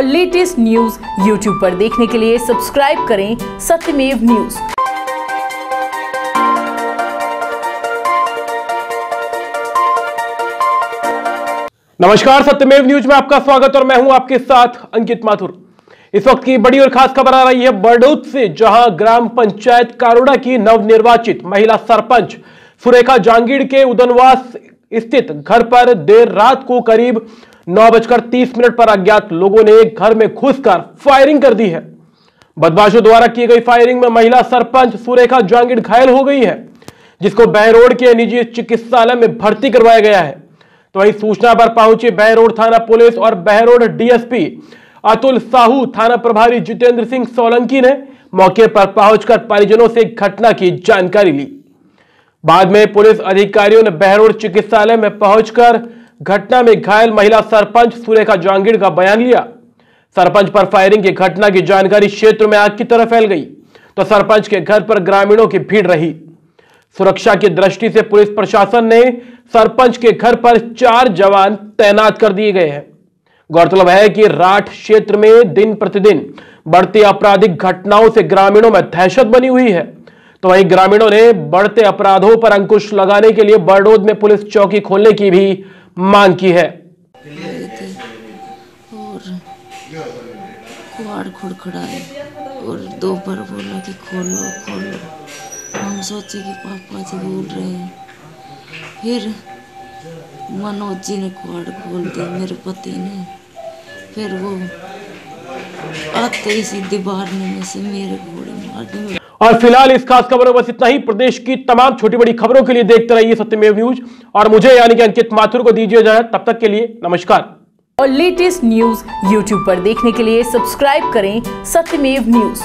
और latest news YouTube पर देखने के लिए सब्सक्राइब करें सत्यमेव न्यूज़। नमस्कार, सत्यमेव न्यूज़ में आपका स्वागत और मैं हूँ आपके साथ अंकित माथुर। इस वक्त की बड़ी और खास खबर आ रही है बड़ौद से जहाँ ग्राम पंचायत कारोड़ा की नवनिर्वाचित महिला सरपंच सुरेखा जांगीड़ के उदनवास स्थित घर पर देर रात को करीब नौ बजकर तीस मिनट पर अज्ञात लोगों ने घर में घुसकर फायरिंग कर दी है। बदमाशों द्वारा की गई फायरिंग में महिला सरपंच सुरेखा जांगीड़ घायल हो गई है, जिसको बहरोड के निजी चिकित्सालय में भर्ती करवाया गया है। तो वही सूचना पर पहुँची बहरोड थाना पुलिस और बहरोड डीएसपी अतुल साहू थाना प्रभारी जितेंद्र सिंह सोलंकी ने मौके पर पहुंचकर परिजनों से घटना की जानकारी ली। बाद में पुलिस अधिकारियों ने बहरोड चिकित्सालय में पहुंचकर घटना में घायल महिला सरपंच सुरेखा जांगीड़ का बयान लिया। सरपंच पर फायरिंग की घटना की जानकारी क्षेत्र में आग की तरह फैल गई तो सरपंच के घर पर ग्रामीणों की भीड़ रही। सुरक्षा की दृष्टि से पुलिस प्रशासन ने सरपंच के घर पर चार जवान तैनात कर दिए गए हैं। गौरतलब है कि राठ क्षेत्र में दिन प्रतिदिन बढ़ती आपराधिक घटनाओं से ग्रामीणों में दहशत बनी हुई है। तो वहीं ग्रामीणों ने बढ़ते अपराधों पर अंकुश लगाने के लिए बरडोद में पुलिस चौकी खोलने की भी मांग की है। खुड़खड़ाए और दोपहर बोला कि खोलो खोलो। हम सोचे कि पापा जी बोल रहे हैं। फिर मनोज जी ने कुआड़ खोल दिया, मेरे पति ने। फिर वो आते ही सीधी बाहरने में से मेरे घोड़े मार दी और फ़िलहाल इस खास खबर में बस इतना ही। प्रदेश की तमाम छोटी बड़ी खबरों के लिए देखते रहिए सत्यमेव न्यूज़। और मुझे यानी कि अंकित माथुर को दीजिए जाए तब तक के लिए नमस्कार। और लेटेस्ट न्यूज़ यूट्यूब पर देखने के लिए सब्सक्राइब करें सत्यमेव न्यूज़।